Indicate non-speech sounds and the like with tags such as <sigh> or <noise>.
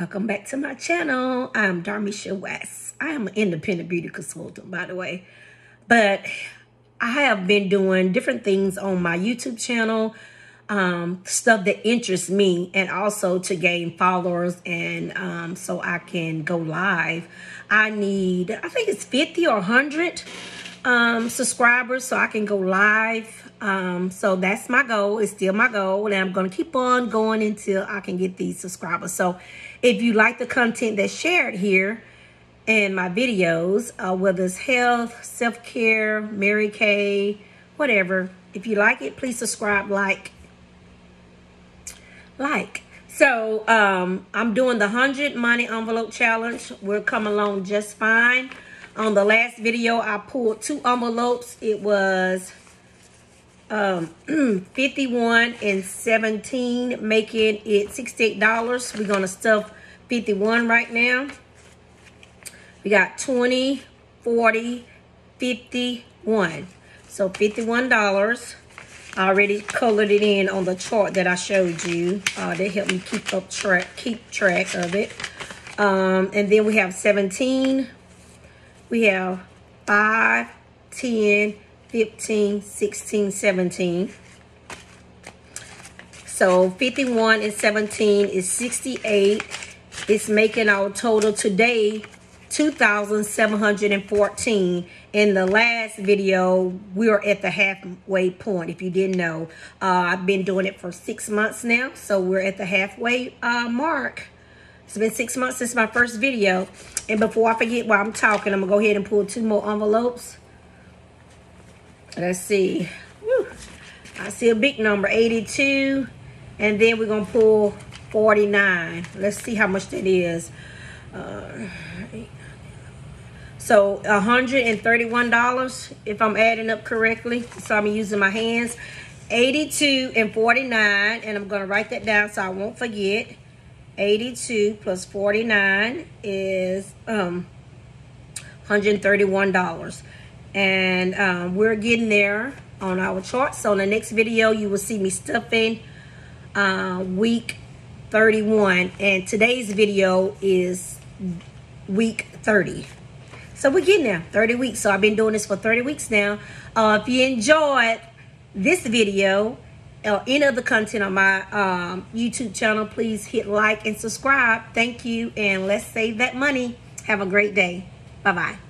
Welcome back to my channel. I'm Darmeshia West. I am an independent beauty consultant, by the way. But I have been doing different things on my YouTube channel, um, stuff that interests me, and also to gain followers and um, so I can go live. I need, I think it's 50 or 100 um, subscribers so I can go live. Um, so that's my goal. It's still my goal. And I'm going to keep on going until I can get these subscribers. So if you like the content that's shared here in my videos, uh, whether it's health, self-care, Mary Kay, whatever. If you like it, please subscribe, like, like. So um, I'm doing the 100 money envelope challenge. We're coming along just fine. On the last video, I pulled two envelopes. It was um, <clears throat> 51 and 17, making it $68. We're going to stuff 51 right now. We got 20, 40, 51. So $51. I already colored it in on the chart that I showed you. Uh, they helped me keep up track, keep track of it. Um, and then we have 17, we have 5, 10, 15, 16, 17. So 51 and 17 is 68. It's making our total today 2,714. In the last video, we are at the halfway point, if you didn't know. Uh, I've been doing it for six months now, so we're at the halfway uh, mark. It's been six months since my first video. And before I forget while I'm talking, I'm going to go ahead and pull two more envelopes. Let's see. I see a big number, 82. And then we're going to pull 49. Let's see how much that is. Uh, so $131 if I'm adding up correctly. So I'm using my hands. 82 and 49. And I'm going to write that down so I won't forget. 82 plus 49 is um, $131. And um, we're getting there on our chart. So in the next video, you will see me stuffing uh, week 31. And today's video is week 30. So we're getting there, 30 weeks. So I've been doing this for 30 weeks now. Uh, if you enjoyed this video, or any other content on my um, YouTube channel, please hit like and subscribe. Thank you, and let's save that money. Have a great day. Bye-bye.